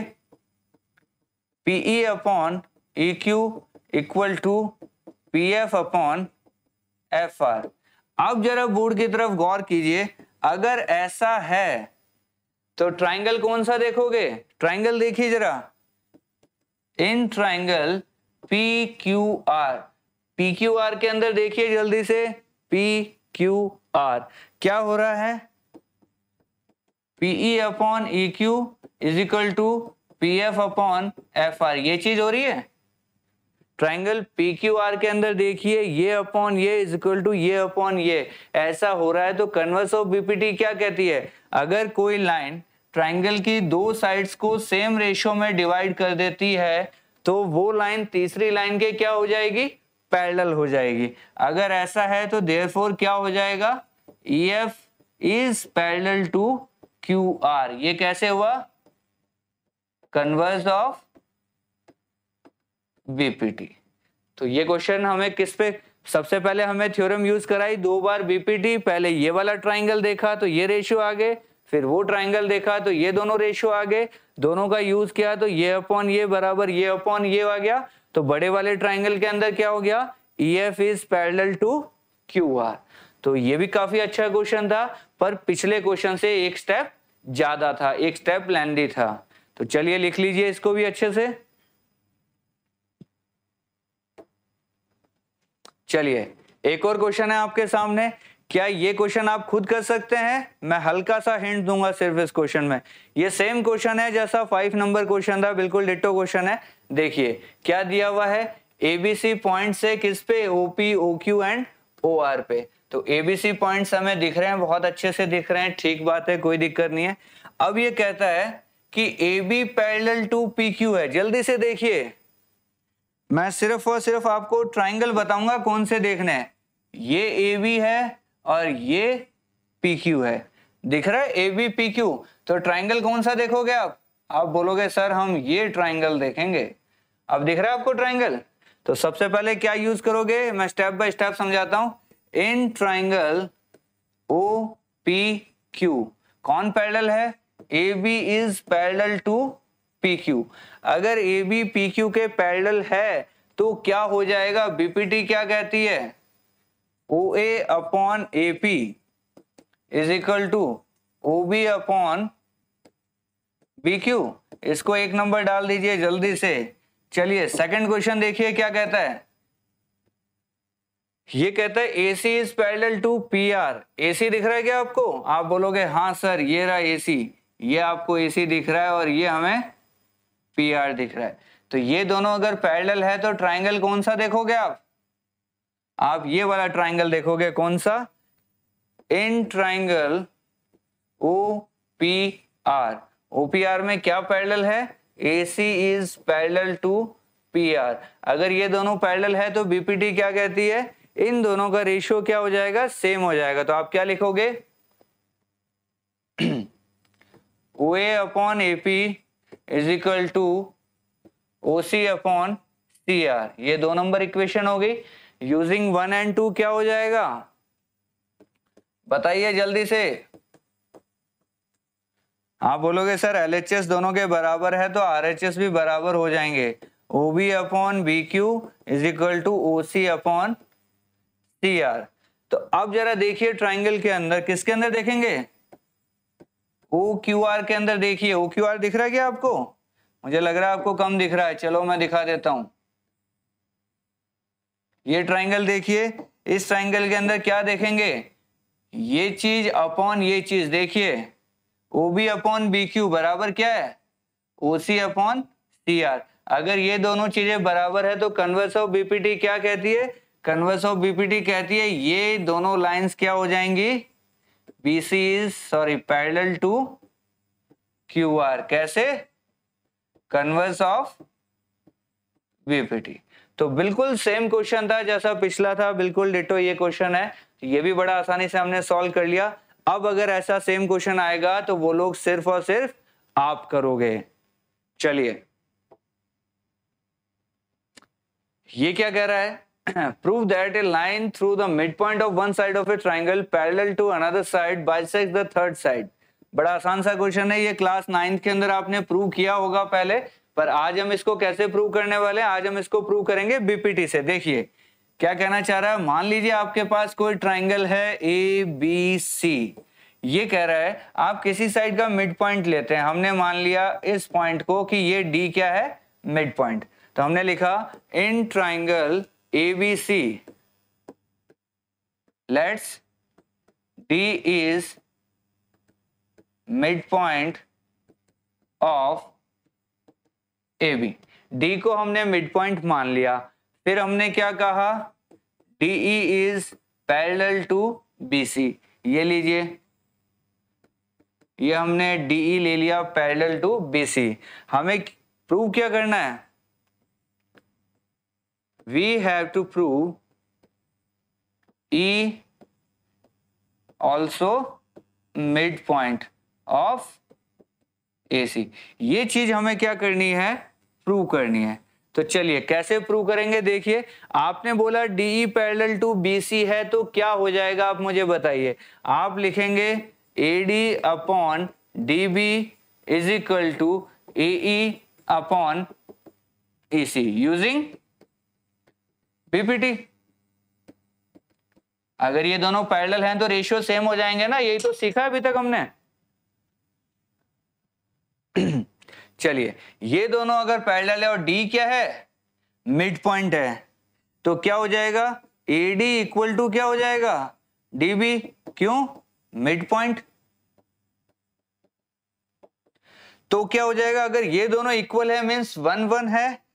PE upon E Q equal to P F upon F R अब जरा बोर्ड की तरफ़ गौर कीजिए। अगर ऐसा है तो ट्राइंगल कौन सा देखोगे? ट्राइंगल देखिए जरा। In triangle P Q R P Q R के अंदर देखिए जल्दी से। पी क्यू आर क्या हो रहा है? PE upon E Q is equal to P F upon F R ये चीज़ हो रही है? ट्राइंगल पी क्यू आर के अंदर देखिए, ये अपॉन ये इज़ इक्वल टू ये अपॉन ये। ऐसा हो रहा है तो कन्वर्स ऑफ़ बीपीटी क्या कहती है? अगर कोई लाइन ट्राइंगल की दो साइड्स को सेम रेशियो में डिवाइड कर देती है तो वो लाइन तीसरी लाइन के क्या हो जाएगी? पैरेलल हो जाएगी। अगर ऐसा है तो देयरफॉर क्या हो जाएगा? E F is parallel to Q R ये कैसे हुआ? कन्वर्स ऑफ़ बीपीटी तो ये क्वेश्चन हमें किस पे? सबसे पहले हमें थ्योरम यूज़ कराई, दो बार बीपीटी पहले ये वाला ट्राइंगल देखा तो ये रेशियो आ गए फिर वो ट्राइंगल देखा तो ये दोनों रेशियो आ गए दोनों का यूज़ किया तो ये अपॉन ये बराबर, ये अपॉन ये आ गया तो बड़े वाले ट्राइंगल के अंदर क्या हो गया? E F is parallel to Q R तो ये भी काफ़ी अच्छा क्वेश्चन था, पर पिछले क्वेश्चन से एक स्टेप ज़्यादा था, एक स्टेप लेंदी था। तो चलिए लिख लीजिए इसको भी अच्छे से। चलिए, एक और क्वेश्चन है आपके सामने। क्या ये क्वेश्चन आप खुद कर सकते हैं? मैं हल्का सा हिंट दूँगा सिर्फ़ इस क्वेश्चन में। ये सेम क्वेश्चन है जैसा फाइव नंबर क्वेश्चन था, बिल्कुल डिटो क्वेश्चन है। देखिए, क्या दिया हुआ है? एबीसी पॉइंट से किस पे? OP O Q and O R पे। तो एबीसी पॉइंट्स हमें दिख रहे हैं, बहुत अच्छे से दिख रहे हैं, ठीक बात है, कोई दिक्कत नहीं है। अब ये कहता है कि A B parallel to P Q है। जल्दी से देखिए। मैं सिर्फ़ और सिर्फ़ आपको ट्राइंगल बताऊँगा कौन से देखने हैं। ये ए बी है और ये पी क्यू है। दिख रहा है ए बी पी क्यू तो ट्राइंगल कौन सा देखोगे आप? आप बोलोगे, सर, हम ये ट्राइंगल देखेंगे। अब दिख रहा है आपको ट्राइंगल? तो सबसे पहले क्या यूज़ करोगे? मैं स्टेप बाय स्टेप समझाता हूँ। In triangle O P Q कौन पैरेलल है? A B is parallel to P Q अगर ए बी पी क्यू के पैरेलल है तो क्या हो जाएगा? बीपीटी क्या कहती है? O A upon A P is equal to O B upon B Q इसको एक नंबर डाल दीजिए जल्दी से। चलिए सेकंड क्वेश्चन देखिए क्या कहता है। ये कहता है A C is parallel to P R A C दिख रहा है क्या आपको? आप बोलोगे हाँ सर, ये रहा ए सी ये आपको ए सी दिख रहा है और ये हमें पी आर दिख रहा है। तो ये दोनों अगर पैरेलल है तो ट्राइंगल कौन सा देखोगे आप? आप ये वाला ट्राइंगल देखोगे कौन सा? In triangle O P R OPR में क्या पैरेलल है? A C is parallel to P R अगर ये दोनों पैरेलल है तो बीपीटी क्या कहती है? इन दोनों का रेशियो क्या हो जाएगा? सेम हो जाएगा। तो आप क्या लिखोगे? O A upon A P is equal to O C upon C R ये दो नंबर इक्वेशन हो गई। यूजिंग वन एंड टू क्या हो जाएगा? बताइए जल्दी से। आप बोलोगे, सर एल एच एस दोनों के बराबर है तो आर एच एस भी बराबर हो जाएँगे। O B upon B Q is equal to O C upon C R तो अब जरा देखिए ट्राइंगल के अंदर। किसके अंदर देखेंगे? ओ क्यू आर के अंदर देखिए ओ क्यू आर दिख रहा है क्या आपको? मुझे लग रहा है आपको कम दिख रहा है। चलो मैं दिखा देता हूँ। ये ट्राइंगल देखिए, इस ट्राइंगल के अंदर क्या देखेंगे? ये चीज़ अपॉन ये चीज़, देखिए। O B upon B Q बराबर क्या है? ओ सी अपॉन सी आर अगर ये दोनों चीज़ें बराबर है तो कन्वर्स ऑफ़ बीपीटी क्या कहती है? कन्वर्स ऑफ़ बीपीटी कहती है, ये दोनों लाइंस क्या हो जाएँगी? Is sorry parallel to Q R कैसे? कन्वर्स ऑफ़ बीपीटी तो बिल्कुल सेम क्वेश्चन था जैसा पिछला था, बिल्कुल डिटो ये क्वेश्चन है। ये भी बड़ा आसानी से हमने सॉल्व कर लिया। अब अगर ऐसा सेम क्वेश्चन आएगा तो वो लोग सिर्फ़ और सिर्फ़ आप करोगे। चलिए। ये क्या कह रहा है? That a line through the mid point of one side of a triangle parallel to another side bisect the third side बड़ा आसान सा क्वेश्चन है, ये क्लास नाइन्थ के अंदर आपने प्रूव किया होगा पहले, पर आज हम इसको कैसे प्रूव करने वाले आज हम इसको प्रूव करेंगे बीपीटी से। देखिए, क्या कहना चाह रहा है? मान लीजिए आपके पास कोई ट्राइंगल है ए बी सी ये कह रहा है, आप किसी साइड का मिड पॉइंट लेते हैं। हमने मान लिया इस पॉइंट को कि ये डी क्या है? मिड पॉइंट तो हमने लिखा in triangle D is mid point of A B D को हमने पॉइंट मान लिया। फिर हमने क्या कहा? DE is parallel to BC ये लीजिए। ये हमने डीई ले लिया पैरेलल टू बीसी हमें प्रूव क्या करना है? Have to prove E also mid point of AC ये चीज़ हमें क्या करनी है? प्रूव करनी है। तो चलिए, कैसे प्रूव करेंगे? देखिए, आपने बोला डीई पैरेलल टू बीसी है तो क्या हो जाएगा? आप मुझे बताइए। आप लिखेंगे D upon B is equal to A upon C using BPT अगर ये दोनों पैरेलल हैं तो रेशियो सेम हो जाएँगे ना? यही तो सीखा है अभी तक हमने। चलिए, ये दोनों अगर पैरेलल है और डी क्या है? मिड पॉइंट है। तो क्या हो जाएगा? ए डी इक्वल टू क्या हो जाएगा? डी बी क्यों? मिड पॉइंट तो क्या हो जाएगा? अगर ये दोनों इक्वल है मीन्स वन वन है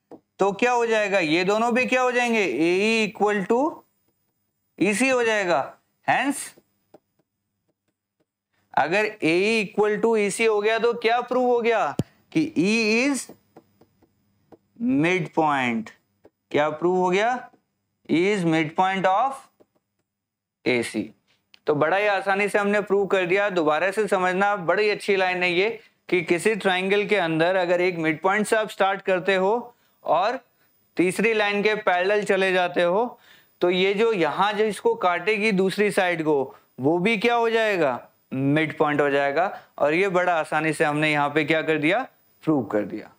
तो क्या हो जाएगा? ये दोनों भी क्या हो जाएँगे? ए इक्वल टू इसी हो जाएगा। हैंस अगर ए इक्वल टू इसी हो गया तो क्या प्रूव हो गया? कि E इज़ मिड पॉइंट क्या प्रूव हो गया? Is mid point of A C तो बड़ा ही आसानी से हमने प्रूव कर दिया। दोबारा से समझना बड़ी अच्छी लाइन है ये कि किसी ट्राइंगल के अंदर अगर एक मिड पॉइंट से आप स्टार्ट करते हो और तीसरी लाइन के पैरेलल चले जाते हो तो ये जो यहाँ जो इसको काटेगी दूसरी साइड को, वो भी क्या हो जाएगा? मिड पॉइंट हो जाएगा। और ये बड़ा आसानी से हमने यहाँ पे क्या कर दिया? प्रूव कर दिया।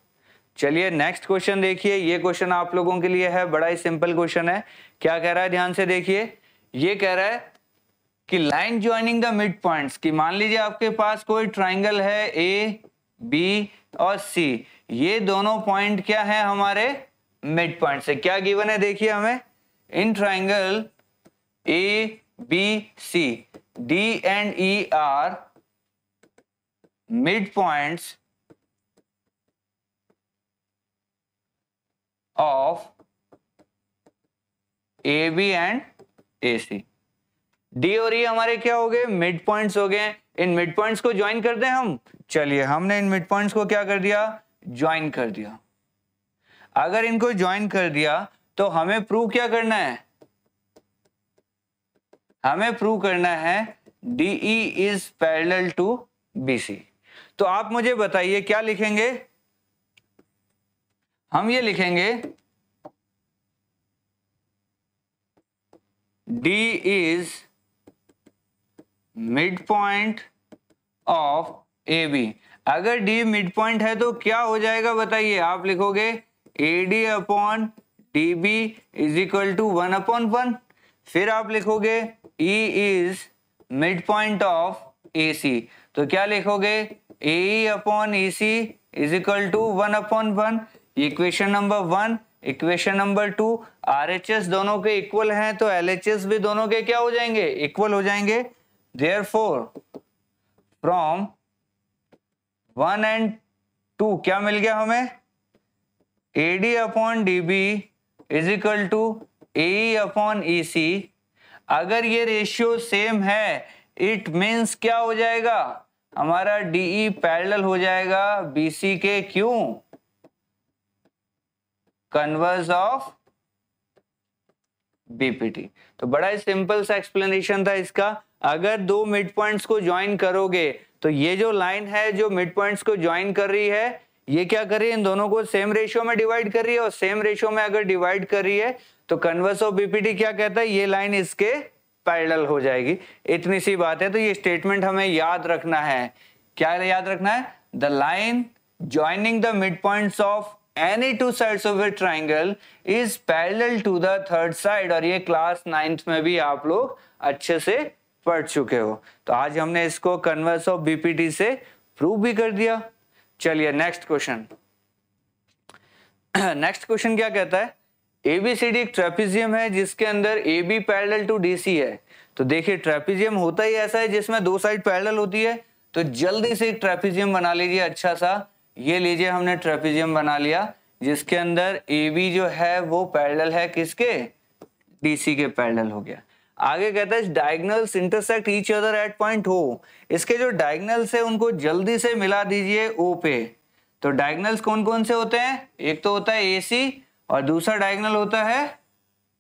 चलिए नेक्स्ट क्वेश्चन देखिए। ये क्वेश्चन आप लोगों के लिए है, बड़ा ही सिंपल क्वेश्चन है। क्या कह रहा है? ध्यान से देखिए। ये कह रहा है कि line joining the mid points, कि मान लीजिए आपके पास कोई ट्राइंगल है ए बी और सी ये दोनों पॉइंट क्या है हमारे मिड पॉइंट से? क्या गिवन है? देखिए हमें। In triangle A B C D and E are mid points A B and A C D और ई e हमारे क्या हो गए? मिड पॉइंट्स हो गए। इन मिड पॉइंट्स को ज्वाइन कर दें हम। चलिए, हमने इन मिड पॉइंट्स को क्या कर दिया? ज्वाइन कर दिया। अगर इनको ज्वाइन कर दिया तो हमें प्रूव क्या करना है? हमें प्रूव करना है DE is parallel to BC तो आप मुझे बताइए, क्या लिखेंगे? हम ये लिखेंगे, D is mid point of A B अगर डी मिड पॉइंट है तो क्या हो जाएगा बताइए? आप लिखोगे A D upon D B is equal to one upon one फिर आप लिखोगे E is mid point of A C तो क्या लिखोगे? A upon E C is equal to one upon one equation number one equation number two R H S दोनों के equal हैं तो एल एच एस भी दोनों के क्या हो जाएँगे? इक्वल हो जाएँगे। Therefore from one and two क्या मिल गया हमें? A D upon D B is equal to A upon E C अगर ये रेशियो सेम है इट मीन्स क्या हो जाएगा? हमारा डीई पैरेलल e हो जाएगा बीसी के क्यों? कन्वर्स ऑफ़ बीपीटी तो बड़ा ही सिंपल सा एक्सप्लेनेशन था इसका। अगर दो मिड पॉइंट्स को ज्वाइन करोगे तो ये जो लाइन है, जो मिड पॉइंट्स को ज्वाइन कर रही है, ये क्या कर रही है? इन दोनों को सेम रेशियो में डिवाइड कर रही है और सेम रेशियो में अगर डिवाइड कर रही है तो कन्वर्स ऑफ़ बीपीटी क्या कहता है? ये लाइन इसके पैरेलल हो जाएगी। इतनी सी बात है तो ये स्टेटमेंट हमें याद रखना है। क्या याद रखना है? The line joining the mid point of any two sides of a triangle is parallel to the third side और ये क्लास नाइन्थ में भी आप लोग अच्छे से पढ़ चुके हो। तो आज हमने इसको कन्वर्स ऑफ़ बीपीटी से प्रूव भी कर दिया। चलिए नेक्स्ट क्वेश्चन नेक्स्ट क्वेश्चन क्या कहता है? एबीसीडी एक ट्रेपिजियम है, जिसके अंदर A B parallel to DC है। तो देखिए ट्रेपिजियम होता ही ऐसा है जिसमें दो साइड पैरेलल होती है। तो जल्दी से एक ट्रेपिजियम बना लीजिए अच्छा सा। ये लीजिए, हमने ट्रेपिजियम बना लिया, जिसके अंदर ए बी जो है, वो पैरेलल है किसके? डीसी के पैरेलल हो गया। आगे कहता है diagonals intersect each other at point हो। इसके जो डायगनल्स है, उनको जल्दी से मिला दीजिए ओ पे। तो डायगनल्स कौन कौन से होते हैं? एक तो होता है ए सी और दूसरा डायगनल होता है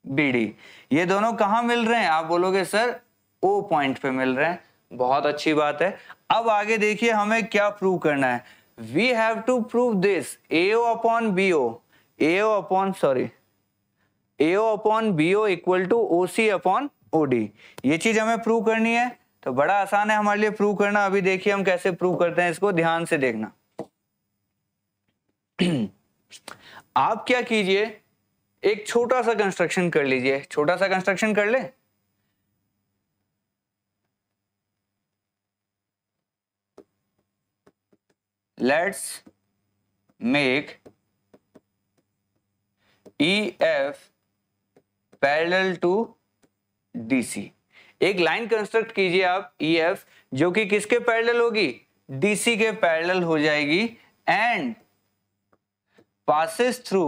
बीडी ये दोनों कहा मिल रहे हैं? आप बोलोगे, सर ओ पॉइंट पे मिल रहे हैं। बहुत अच्छी बात है। अब आगे देखिए, हमें क्या प्रूव करना है। We have to prove this AO upon BO AO upon sorry AO upon B O equal to O C upon OD ये चीज़ हमें प्रूव करनी है तो बड़ा आसान है हमारे लिए प्रूव करना। अभी देखिए हम कैसे प्रूव करते हैं इसको, ध्यान से देखना। आप क्या कीजिए, एक छोटा सा कंस्ट्रक्शन कर लीजिए। छोटा सा कंस्ट्रक्शन कर ले। Let's make E F parallel to DC एक लाइन कंस्ट्रक्ट कीजिए आप ई e एफ़ जो कि किसके पैरेलल होगी? डीसी के पैरेलल हो जाएगी एंड पासिस थ्रू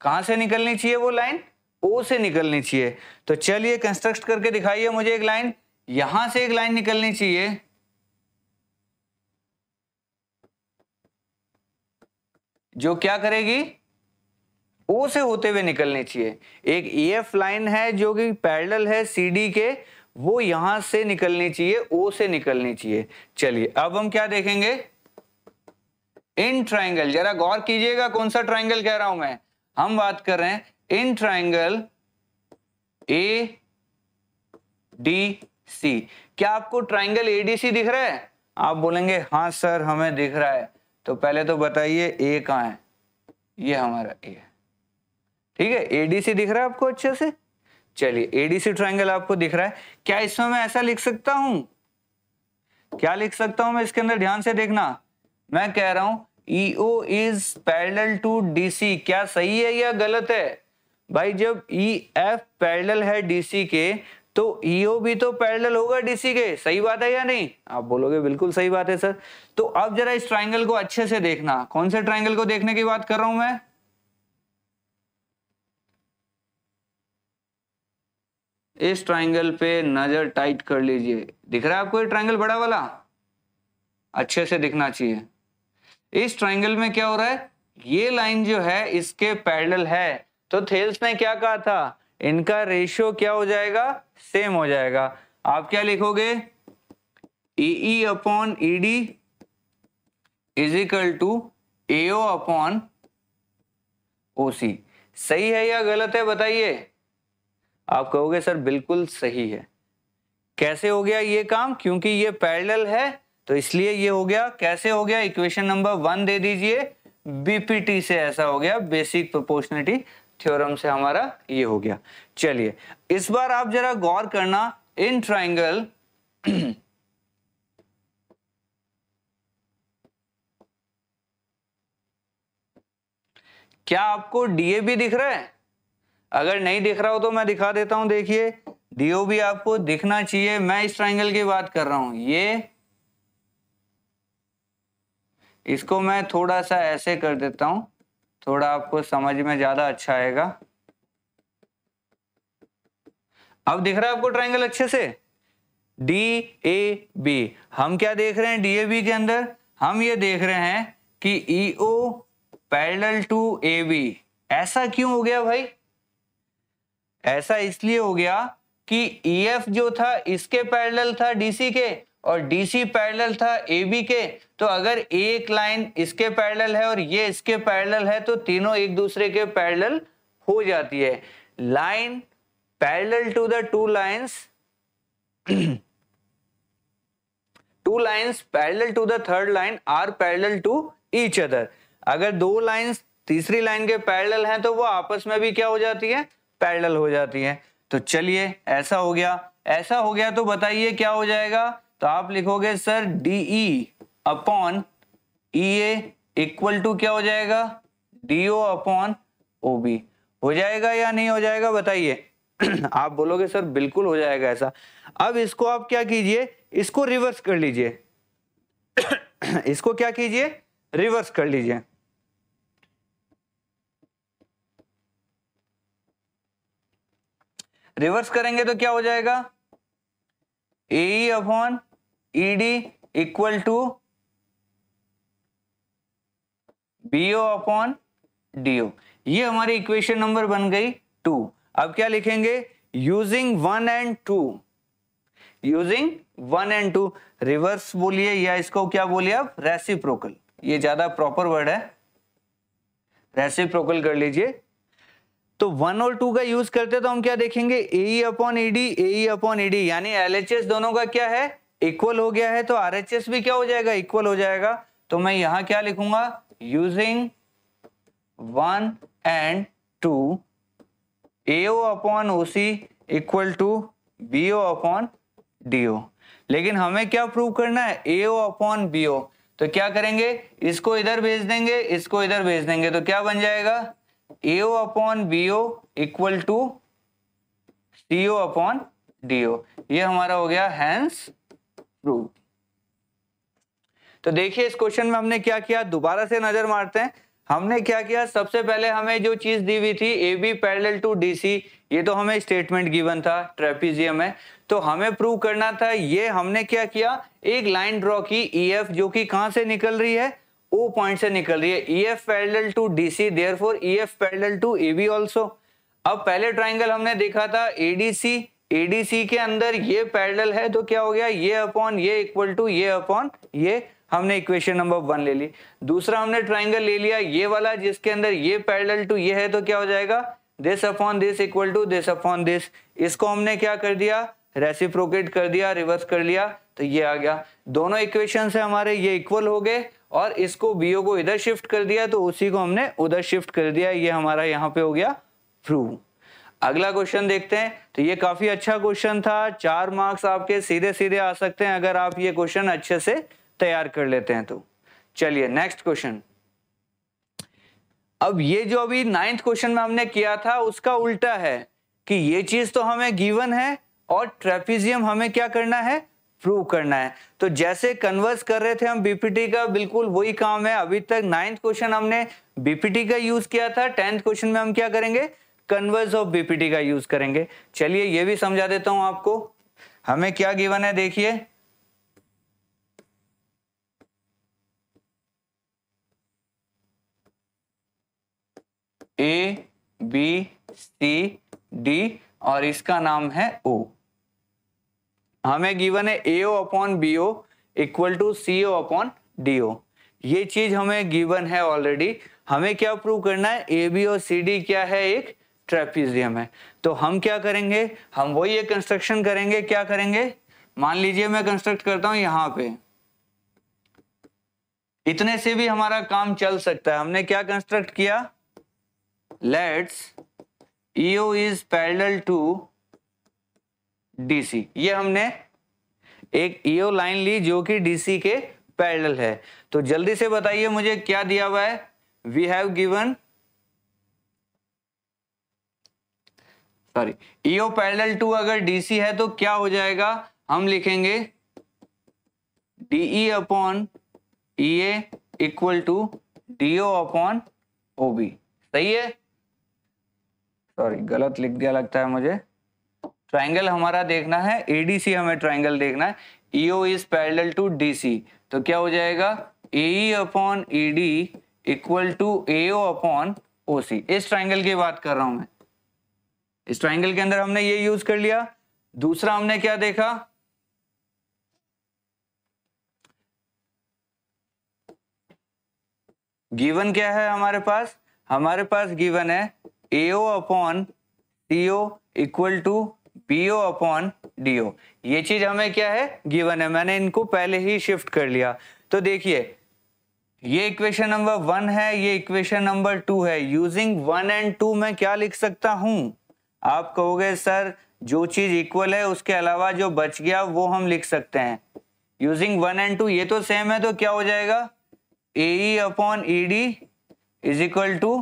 कहाँ से निकलनी चाहिए वो लाइन ओ से निकलनी चाहिए। तो चलिए कंस्ट्रक्ट करके दिखाइए मुझे एक लाइन यहाँ से एक लाइन निकलनी चाहिए। जो क्या करेगी? ओ से होते हुए निकलनी चाहिए। एक ई एफ़ लाइन है जो कि पैरेलल है सी डी के, वो यहाँ से निकलनी चाहिए ओ से निकलनी चाहिए। चलिए, अब हम क्या देखेंगे? इन ट्राइंगल जरा गौर कीजिएगा कौन सा ट्राइंगल कह रहा हूँ मैं। हम बात कर रहे हैं इन ट्राइंगल ए डी सी क्या आपको ट्राइंगल एडीसी दिख रहा है? आप बोलेंगे हाँ सर, हमें दिख रहा है। तो पहले तो बताइए ए कहाँ है? ये हमारा ए ठीक है? एडीसी दिख रहा है आपको अच्छे से? चलिए एडीसी ट्राइंगल आपको दिख रहा है। क्या इसमें मैं ऐसा लिख सकता हूँ? क्या लिख सकता हूँ मैं इसके अंदर? ध्यान से देखना। मैं कह रहा हूँ EO is parallel to DC क्या सही है या गलत है? भाई, जब ई एफ़ पैरेलल है डीसी के तो ईओ भी तो पैरेलल होगा डीसी के। सही बात है या नहीं? आप बोलोगे, बिल्कुल सही बात है, सर। तो अब जरा इस ट्राइंगल को अच्छे से देखना। कौन से ट्राइंगल को देखने की बात कर रहा हूँ मैं? इस ट्राइंगल पे नज़र टाइट कर लीजिए। दिख रहा है आपको ये ट्राइंगल बड़ा वाला? अच्छे से दिखना चाहिए। इस ट्राइंगल में क्या हो रहा है? ये लाइन जो है, इसके पैरेलल है। तो थेल्स ने क्या कहा था? इनका रेशियो क्या हो जाएगा? सेम हो जाएगा। आप क्या लिखोगे? E upon E D is equal to AO upon C सही है या गलत है, बताइए। आप कहोगे, सर, बिल्कुल सही है। कैसे हो गया ये काम? क्योंकि ये पैरेलल है तो इसलिए ये हो गया। कैसे हो गया? इक्वेशन नंबर वन दे दीजिए। बीपीटी से ऐसा हो गया, बेसिक प्रोपोर्शनलिटी थ्योरम से हमारा ये हो गया। चलिए, इस बार आप जरा गौर करना, इन ट्राइंगल क्या आपको डीए भी दिख रहा है? अगर नहीं दिख रहा हो तो मैं दिखा देता हूँ, देखिए। डीओ भी आपको दिखना चाहिए। मैं इस ट्राइंगल की बात कर रहा हूँ। ये इसको मैं थोड़ा सा ऐसे कर देता हूँ। थोड़ा आपको समझ में ज़्यादा अच्छा आएगा। अब दिख रहा है आपको ट्राइंगल अच्छे से? डी ए बी हम क्या देख रहे हैं डी ए बी के अंदर? हम ये देख रहे हैं कि EO parallel to A B ऐसा क्यों हो गया भाई? ऐसा इसलिए हो गया कि ईएफ जो था, इसके पैरेलल था डीसी के और डीसी पैरेलल था ए बी के। तो अगर एक लाइन इसके पैरेलल है और ये इसके पैरेलल है तो तीनों एक दूसरे के पैरेलल हो जाती है। Line parallel to the two lines two lines parallel to the third line are parallel to each other अगर दो लाइंस तीसरी लाइन के पैरेलल हैं तो वो आपस में भी क्या हो जाती है? पैरेलल हो जाती है। तो चलिए, ऐसा हो गया। ऐसा हो गया तो बताइए क्या हो जाएगा? तो आप लिखोगे, sir DE upon E equal to क्या हो जाएगा? D O upon O B. हो जाएगा या नहीं हो जाएगा, बताइए। आप बोलोगे, सर, बिल्कुल हो जाएगा ऐसा। अब इसको आप क्या कीजिए, इसको रिवर्स कर लीजिए। इसको क्या कीजिए, रिवर्स कर लीजिए। रिवर्स करेंगे तो क्या हो जाएगा? A upon ED equal to BO upon DO ये हमारी इक्वेशन नंबर बन गई टू अब क्या लिखेंगे? Using one and two using one and two reverse बोलिए या इसको क्या बोलिए आप? रेसिप्रोकल ये ज़्यादा प्रॉपर वर्ड है। रेसिप्रोकल कर लीजिए। तो वन और टू का यूज़ करते तो हम क्या देखेंगे? A upon ED A upon ED यानी एलएचएस दोनों का क्या है? इक्वल हो गया है तो आरएचएस भी क्या हो जाएगा? इक्वल हो जाएगा। तो मैं यहाँ क्या लिखूँगा? Using one and two AO upon OC equal to BO upon DO लेकिन हमें क्या प्रूव करना है? एओ अपॉन बीओ तो क्या करेंगे? इसको इधर भेज देंगे, इसको इधर भेज देंगे तो क्या बन जाएगा? AO upon BO equal to CO upon DO ये हमारा हो गया हैंस प्रूव तो देखिए इस क्वेश्चन में हमने क्या किया? दोबारा से नज़र मारते हैं। हमने क्या किया? सबसे पहले हमें जो चीज़ दी हुई थी A B parallel to DC ये तो हमें स्टेटमेंट गिवन था ट्रेपिजियम में। तो हमें प्रूव करना था, ये हमने क्या किया? एक लाइन ड्रॉ की ई e एफ़ जो कि कहाँ से निकल रही है? ओ पॉइंट से निकल रही है। E F parallel to DC therefore E F parallel to A B also अब पहले ट्राइंगल हमने देखा था एडीसी एडीसी के अंदर ये पैरेलल है तो क्या हो गया? ये अपॉन ये इक्वल टू ये अपॉन ये हमने इक्वेशन नंबर वन ले ली। दूसरा हमने ट्राइंगल ले लिया, ये वाला जिसके अंदर ये पैरेलल टू ये है तो क्या हो जाएगा? This upon this equal to this upon this इसको हमने क्या कर दिया? रेसिप्रोकेट कर दिया रिवर्स कर लिया तो ये आ गया। दोनों इक्वेशन से हमारे, ये इक्वल हो गए। और इसको बीओ को इधर शिफ्ट कर दिया तो उसी को हमने उधर शिफ्ट कर दिया। ये हमारा यहाँ पे हो गया प्रूव अगला क्वेश्चन देखते हैं। तो ये काफ़ी अच्छा क्वेश्चन था। चार मार्क्स आपके सीधे सीधे आ सकते हैं अगर आप ये क्वेश्चन अच्छे से तैयार कर लेते हैं तो। चलिए नेक्स्ट क्वेश्चन अब ये जो अभी नाइन्थ क्वेश्चन में हमने किया था, उसका उल्टा है कि ये चीज़ तो हमें गिवन है और ट्रेपिजियम हमें क्या करना है? प्रूव करना है। तो जैसे कन्वर्स कर रहे थे हम बीपीटी का, बिल्कुल वही काम है। अभी तक नाइन्थ क्वेश्चन हमने बीपीटी का यूज़ किया था। टेंथ क्वेश्चन में हम क्या करेंगे? कन्वर्स ऑफ़ बीपीटी का यूज़ करेंगे। चलिए ये भी समझा देता हूँ आपको। हमें क्या गिवन है देखिए। ए बी सी डी और इसका नाम है ओ हमें गिवन है A O upon B O equal to C O upon D O ये चीज़ हमें गिवन है ऑलरेडी हमें क्या प्रूव करना है? ए बी और सी डी क्या है? एक ट्रेपिजियम है. तो हम क्या करेंगे? हम वही एक कंस्ट्रक्शन करेंगे. क्या करेंगे? मान लीजिए मैं कंस्ट्रक्ट करता हूँ यहाँ पे. इतने से भी हमारा काम चल सकता है. हमने क्या कंस्ट्रक्ट किया? Let's EO is parallel to DC ये हमने एक ईओ लाइन ली जो कि डीसी के पैरेलल है। तो जल्दी से बताइए मुझे क्या दिया हुआ है? We have given sorry EO parallel to अगर डीसी है तो क्या हो जाएगा? हम लिखेंगे DE upon E equal to DO upon OB सही है? सॉरी गलत लिख दिया लगता है मुझे। ट्राइंगल हमारा देखना है एडीसी हमें ट्राइंगल देखना है E O is parallel to D C तो क्या हो जाएगा? A upon E D equal to A O upon O C इस ट्राइंगल की बात कर रहा हूँ मैं। इस ट्राइंगल के अंदर हमने ये यूज़ कर लिया। दूसरा हमने क्या देखा? गिवन क्या है हमारे पास? हमारे पास गिवन है A O upon C O equal to B O upon D O ये चीज़ हमें क्या है? गिवन है। मैंने इनको पहले ही शिफ्ट कर लिया। तो देखिए, ये इक्वेशन नंबर वन है, ये इक्वेशन नंबर टू है। यूजिंग वन एंड टू मैं क्या लिख सकता हूँ? आप कहोगे, सर, जो चीज़ इक्वल है, उसके अलावा जो बच गया, वो हम लिख सकते हैं। यूजिंग वन एंड टू ये तो सेम है तो क्या हो जाएगा? A upon E D is equal to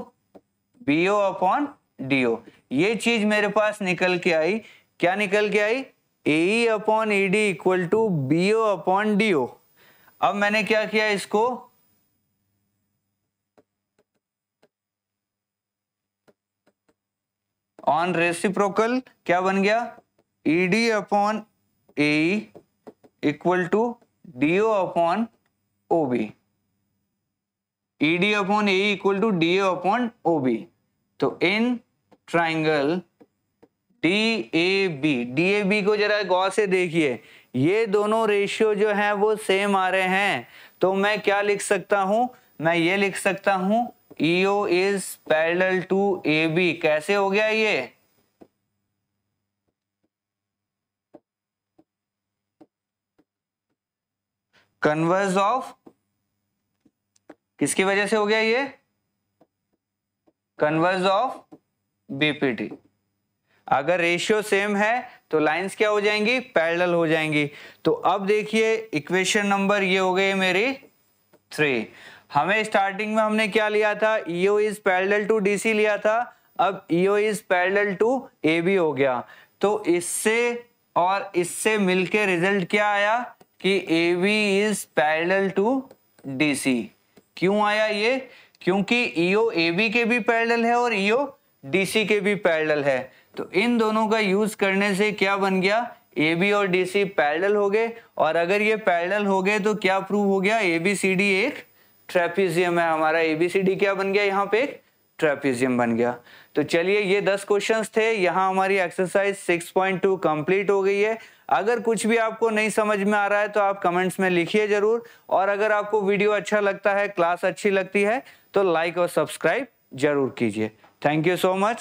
B O upon D O ये चीज़ मेरे पास निकल के आई। क्या निकल के आई? A upon E D equal to B O upon D O अब मैंने क्या किया इसको? ऑन रेसिप्रोकल क्या बन गया? E D upon A equal to D O upon O B E D upon A equal to D O upon O B तो in triangle D A B, D A B को जरा गौर से देखिए। ये दोनों रेशियो जो है वो सेम आ रहे हैं। तो मैं क्या लिख सकता हूँ? मैं ये लिख सकता हूँ E O is parallel to A B कैसे हो गया ये? कन्वर्स ऑफ़ किसकी वजह से हो गया ये? कन्वर्स ऑफ़ बीपीटी अगर रेशियो सेम है तो लाइंस क्या हो जाएँगी? पैरेलल हो जाएँगी। तो अब देखिए इक्वेशन नंबर ये हो गई मेरी थ्री हमें स्टार्टिंग में हमने क्या लिया था? E O is parallel to D C लिया था। अब E O is parallel to A B हो गया। तो इससे और इससे मिलके रिज़ल्ट क्या आया? कि A B is parallel to D C क्यों आया ये? क्योंकि ईओ ए बी के भी पैरेलल है और ईओ डीसी के भी पैरेलल है। तो इन दोनों का यूज़ करने से क्या बन गया? ए बी और डी सी पैरेलल हो गए। और अगर ये पैरेलल हो गए तो क्या प्रूव हो गया? ए बी सी डी एक ट्रेपिजियम है हमारा। ए बी सी डी क्या बन गया? यहाँ पे एक ट्रेपिजियम बन गया। तो चलिए, ये दस क्वेश्चंस थे। यहाँ हमारी एक्सरसाइज 6.2 कंप्लीट हो गई है। अगर कुछ भी आपको नहीं समझ में आ रहा है तो आप कमेंट्स में लिखिए ज़रूर। और अगर आपको वीडियो अच्छा लगता है क्लास अच्छी लगती है तो लाइक और सब्सक्राइब ज़रूर कीजिए। Thank you so much